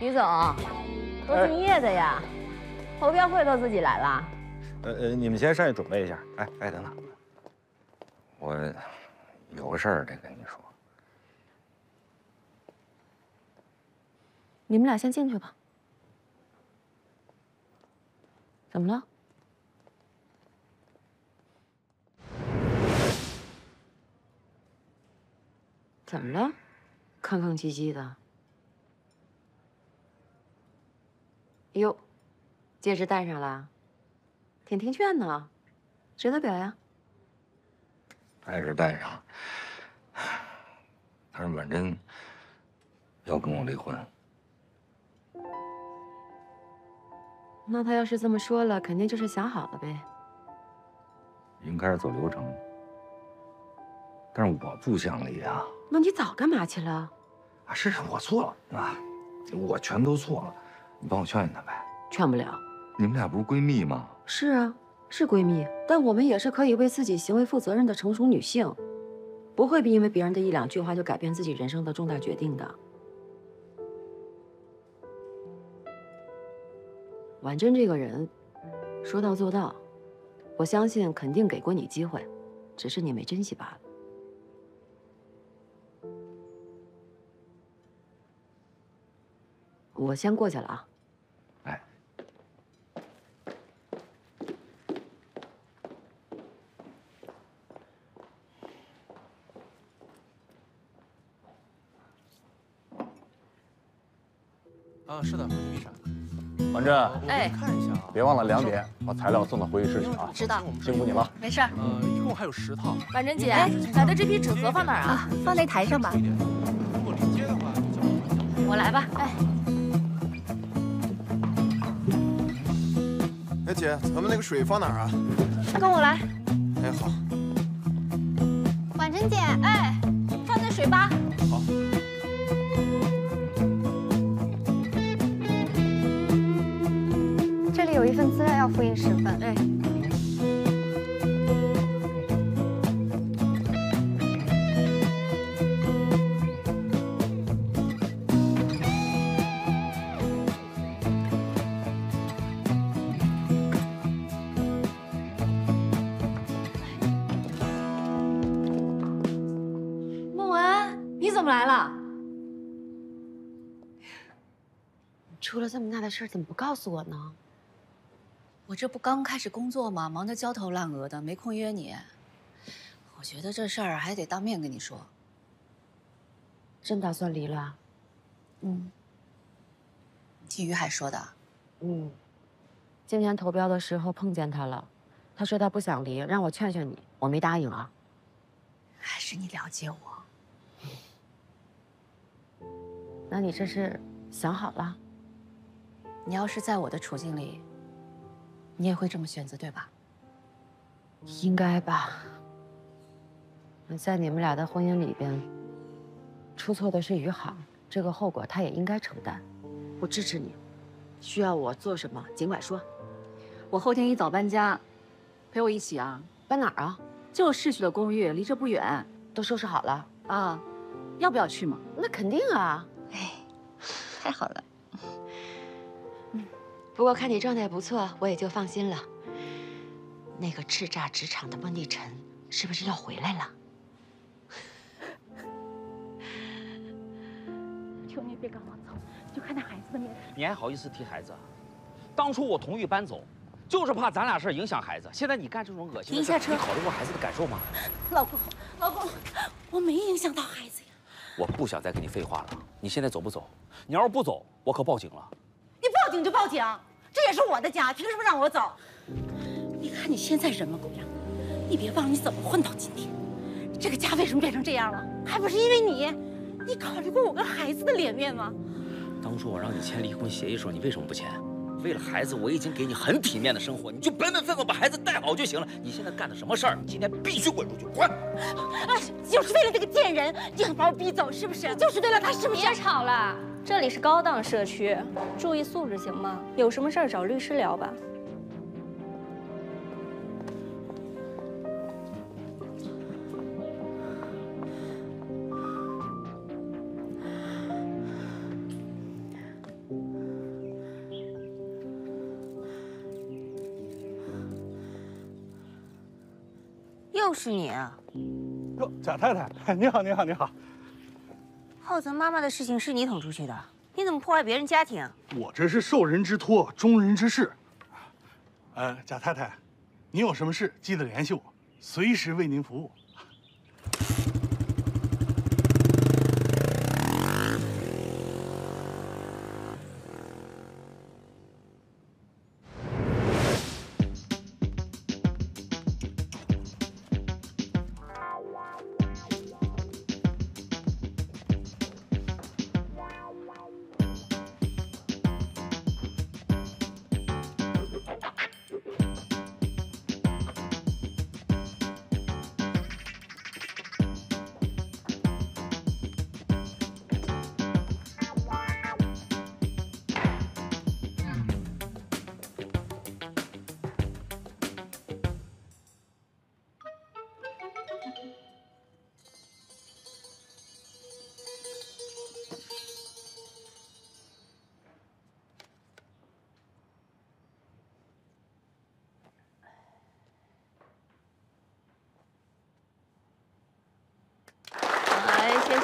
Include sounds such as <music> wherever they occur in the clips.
于总，多敬业的呀！投标会都自己来了。呃呃，你们先上去准备一下。哎哎，等等，我有个事儿得跟你说。你们俩先进去吧。怎么了？怎么了？吭吭唧唧的。哟，戒指戴上了，挺听劝呢。值得表扬？还是戴上。他说婉珍要跟我离婚。那他要是这么说了，肯定就是想好了呗。已经开始走流程，但是我不想离啊。那你早干嘛去了？啊，是我错了啊，我全都错了，你帮我劝劝她呗。劝不了。你们俩不是闺蜜吗？是啊，是闺蜜，但我们也是可以为自己行为负责任的成熟女性，不会因为别人的一两句话就改变自己人生的重大决定的。婉珍这个人，说到做到，我相信肯定给过你机会，只是你没珍惜罢了。我先过去了啊。哎，啊，是的，马医生。婉珍，哎，看一下啊，别忘了两点把材料送到会议室去啊！知道，辛苦你了。没事。呃，一共还有十套。婉珍姐，买的这批纸盒放哪儿啊？放那台上吧。如果临街的话，我来吧。哎，哎姐，咱们那个水放哪儿啊？跟我来。哎好。婉珍姐，哎，放在水吧。要复印十份。哎。孟文，你怎么来了？出了这么大的事，怎么不告诉我呢？我这不刚开始工作吗？忙得焦头烂额的，没空约你。我觉得这事儿还得当面跟你说。真打算离了？嗯。听于海说的。嗯。今天投标的时候碰见他了，他说他不想离，让我劝劝你，我没答应啊。还是你了解我。那你这是想好了？你要是在我的处境里，你也会这么选择，对吧？应该吧。在你们俩的婚姻里边，出错的是于海，这个后果他也应该承担。我支持你，需要我做什么尽管说。我后天一早搬家，陪我一起啊？搬哪儿啊？就市区的公寓，离这不远。都收拾好了啊？要不要去嘛？那肯定啊！哎，太好了。不过看你状态不错，我也就放心了。那个叱咤职场的温立晨是不是要回来了？<laughs> 求你别赶我走，就看那孩子的面子。你还好意思提孩子？当初我同意搬走，就是怕咱俩事儿影响孩子。现在你干这种恶心的事，停下车！你考虑过孩子的感受吗？老公，老公，我没影响到孩子呀。我不想再跟你废话了。你现在走不走？你要是不走，我可报警了。你报警就报警，这也是我的家，凭什么让我走？你看你现在人模狗样，你别忘了你怎么混到今天。这个家为什么变成这样了？还不是因为你？你考虑过我跟孩子的脸面吗？当初我让你签离婚协议的时候，你为什么不签？为了孩子，我已经给你很体面的生活，你就本本分分把孩子带好就行了。你现在干的什么事儿？今天必须滚出去，滚！哎，就是为了这个贱人，硬把我逼走，是不是？就是为了他，是不是？别吵了，这里是高档社区，注意素质行吗？有什么事儿找律师聊吧。又是你啊！哟，贾太太，<laughs> 你好，你好，你好。浩泽妈妈的事情是你捅出去的，你怎么破坏别人家庭？我这是受人之托，忠人之事。呃，贾太太，您有什么事记得联系我，随时为您服务。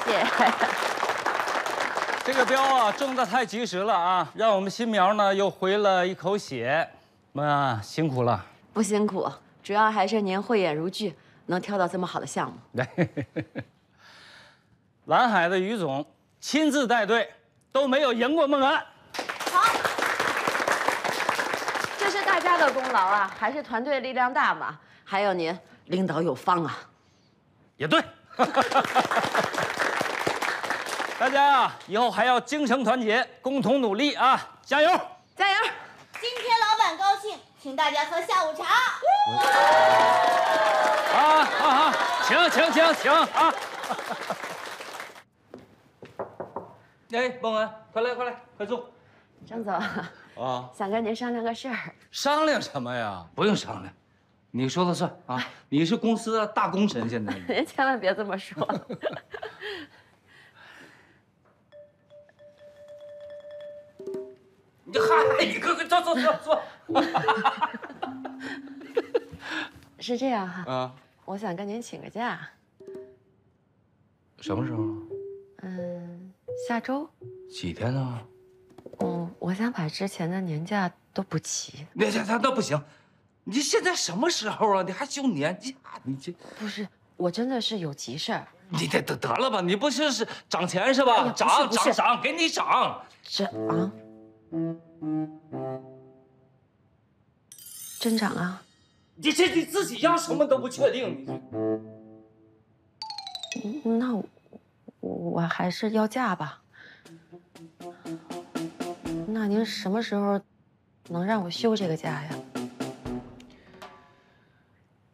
谢谢。<laughs> 这个标啊，中的太及时了啊，让我们新苗呢又回了一口血。妈，辛苦了。不辛苦，主要还是您慧眼如炬，能挑到这么好的项目。<laughs> 蓝海的于总亲自带队，都没有赢过孟安。好这是大家的功劳啊，还是团队力量大嘛？还有您领导有方啊。也对。<laughs> 大家啊，以后还要精诚团结，共同努力啊！加油！加油！今天老板高兴，请大家喝下午茶。啊啊啊！请请请请啊！哎，孟安，快来快来，快坐。张总，啊，想跟您商量个事儿。商量什么呀？不用商量，你说了算啊！<laughs> 你是公司的大功臣，现在。您 <laughs> 千万别这么说。<laughs> 你嗨，你快快坐坐坐坐。<laughs> 是这样哈，嗯，我想跟您请个假。什么时候？嗯，下周。几天呢？嗯，我想把之前的年假都补齐。那那那那不行，你现在什么时候啊？你还休年假？你这不是，我真的是有急事儿。你得得得了吧？你不是是涨钱是吧？涨涨涨，给你涨。这啊，真长啊！你这你自己要什么都不确定，你嗯那我我还是要嫁吧。那您什么时候能让我休这个假呀？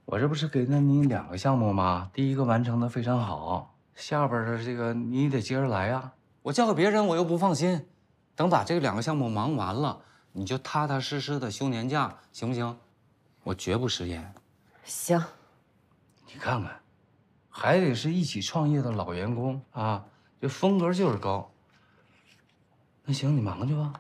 我这不是给了你两个项目吗？第一个完成的非常好，下边的这个你得接着来呀。我交给别人我又不放心，等把这两个项目忙完了，你就踏踏实实的休年假，行不行？我绝不食言。行，你看看，还得是一起创业的老员工啊，这风格就是高。那行，你忙去吧。